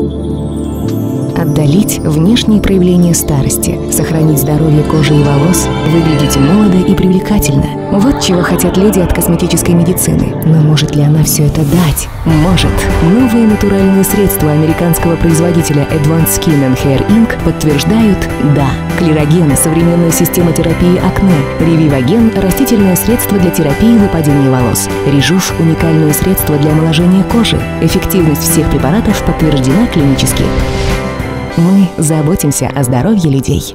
哦。Отдалить внешние проявления старости, сохранить здоровье кожи и волос, выглядеть молодо и привлекательно. Вот чего хотят люди от косметической медицины. Но может ли она все это дать? Может. Новые натуральные средства американского производителя Advanced Skin and Hair Inc. подтверждают «да». Клироген – современная система терапии акне. Ревиваген – растительное средство для терапии выпадения волос. Режуф – уникальное средство для омоложения кожи. Эффективность всех препаратов подтверждена клинически. Мы заботимся о здоровье людей.